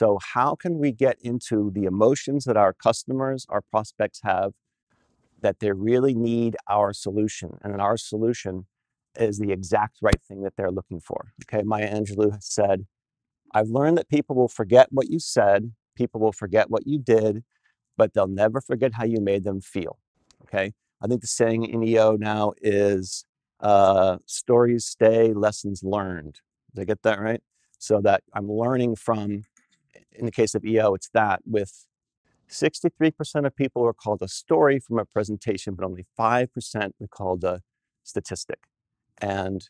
So, how can we get into the emotions that our customers, our prospects have that they really need our solution? And our solution is the exact right thing that they're looking for. Okay, Maya Angelou said, I've learned that people will forget what you said, people will forget what you did, but they'll never forget how you made them feel. Okay, I think the saying in EO now is uh, stories stay, lessons learned. Did I get that right? So that I'm learning from, in the case of EO, it's that with 63% of people recalled a story from a presentation, but only 5% recalled a statistic. And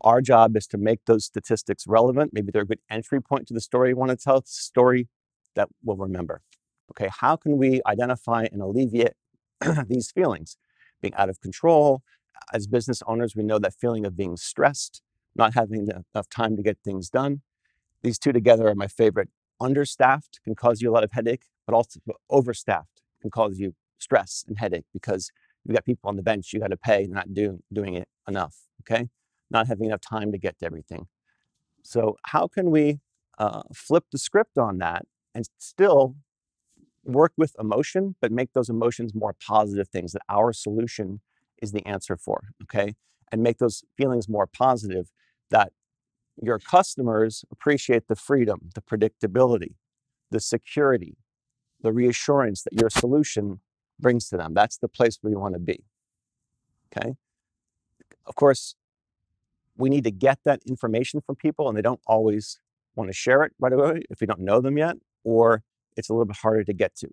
our job is to make those statistics relevant. Maybe they're a good entry point to the story you want to tell. It's a story that we'll remember. Okay, how can we identify and alleviate these feelings? Being out of control. As business owners, we know that feeling of being stressed, not having enough time to get things done. These two together are my favorite. Understaffed can cause you a lot of headache, but also overstaffed can cause you stress and headache because you've got people on the bench you got to pay, not doing doing it enough. Okay, not having enough time to get to everything. So how can we uh, flip the script on that and still work with emotion, but make those emotions more positive things that our solution is the answer for? Okay, and make those feelings more positive that your customers appreciate the freedom, the predictability, the security, the reassurance that your solution brings to them. That's the place where you want to be. Okay. Of course, we need to get that information from people, and they don't always want to share it right away if we don't know them yet, or it's a little bit harder to get to.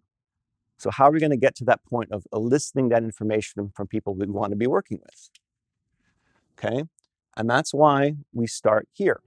So, how are we going to get to that point of eliciting that information from people we want to be working with? Okay. And that's why we start here.